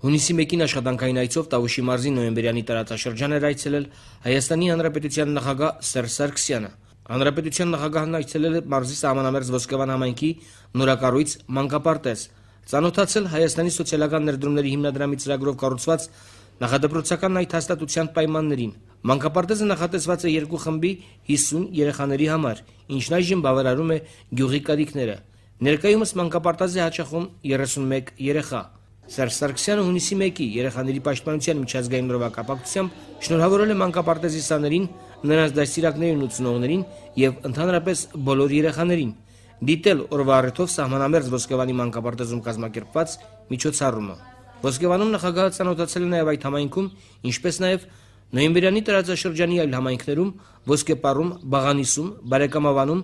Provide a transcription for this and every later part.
Հունիսի 1-ին աշխատանքային այցով Տավուշի մարզի նոյեմբերյանի տարածաշրջան էր այցելել Հայաստանի Հանրապետության նախագահ Սերժ Սարգսյանը։ Հանրապետության նախագահն այցելել է մարզի սահմանամերձ Ոսկեվան համայնքի նորակառույց մանկապարտեզ, ծանոթացել Հայաստանի սոցիալական ներդրումների հիմնադրամի ծրագրով կառուցված նախադպրոցական այդ հաստատության պայմաններին։ Մանկապարտեզը նախատեսված է երկու խմբի 50 երեխաների համար, ինչն այժմ բավարարում է գյուղի կարիքները։ Ներկայումս մանկապարտեզը հաճախում 31 երեխա։ Սերժ Սարգսյանը հունիսի 1-ի երեխաների պաշտպանության միջազգային օրվա կապակցությամբ շնորհավորել է մանկապարտեզի սաներին, նրանց դաստիարակներին ու ծնողներին եւ ընդհանրապես բոլոր երեխաներին։ Դիտել օրվա առիթով սահմանամերձ Ոսկեվանի մանկապարտեզում կազմակերպված միջոցառումը։ Ոսկեվանում նախագահը ցանոթացել է նաեւ այդ համայնքում, ինչպես նաեւ նոյեմբերյանի տարածաշրջանի այլ համայնքներում, Ոսկեպարում, Բաղանիսում, Բարեկամավանում,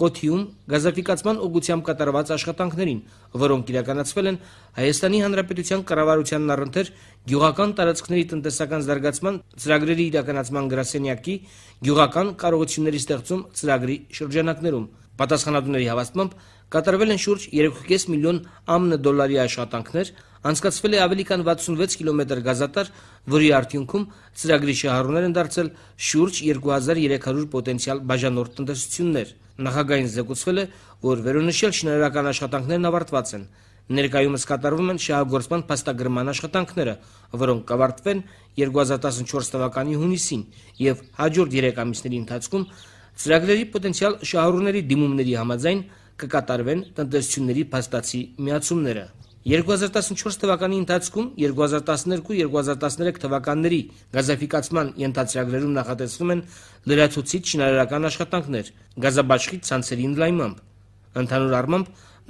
Կոթիում գազաֆիկացման ուղղությամբ կատարված աշխատանքներին, որոնք իրականացվել են Հայաստանի Հանրապետության կառավարությանն առընթեր գյուղական տարածքների տնտեսական զարգացման ծրագրերի իրականացման գրասենյակի գյուղական կարողությունների ստեղծում ծրագրի շրջանակներում։ Պատասխանատուների հավաստմամբ կատարվել են շուրջ 3.5 միլիոն ԱՄՆ դոլարի աշխատանքներ, անցկացվել է ավելի քան 66 կիլոմետր գազատար, որի արդյունքում ծրագրի շահառուներ են դարձել շուրջ 2300 պոտենցիալ բաժանորդ տնտեսություններ։ Նախագահին զեկուցվել է, որ վերոնշյալ շինարարական աշխատանքներն ավարտված են։ Ներկայումս կատարվում են շահագործման փաստագրման աշխատանքները, որոնք կավարտվեն 2014 թվականի հունիսին եւ հաջորդ 3 ամիսների ընթացքում ծրագրերի պոտենցիալ շահառուների դիմումների համաձայն կկատարվեն տնտեսությունների փաստացի միացումները։ 2014 թվականի ընթացքում 2012-2013 թվականների գազաֆիկացման ենթածրագրերում նախատեսվում են լրացուցիչ շինարարական աշխատանքներ գազաբաշխի ցանցերի ընդլայնմամբ։ Ընդհանուր առմամբ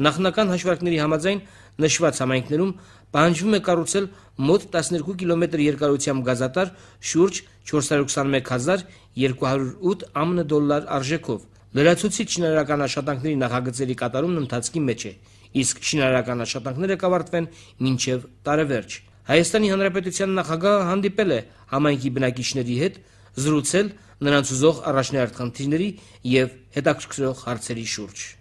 նախնական հաշվարկների համաձայն նշված համայնքներում պահանջվում է կառուցել մոտ 12 կիլոմետր երկարությամբ գազատար շուրջ 421208 ԱՄՆ դոլար արժեքով։ Լրացուցիչ շինարարական աշխատանքների նախագծերի կատարումն ընթացքի մեջ է իսկ շինարարական աշխատանքները կավարտվեն մինչև տարեվերջ։ Հայաստանի Հանրապետության նախագահը հանդիպել է համայնքի բնակիչների հետ, զրուցել նրանց ուզող առաջնահերթ խնդիրների եւ հետաքրքրող հարցերի շուրջ։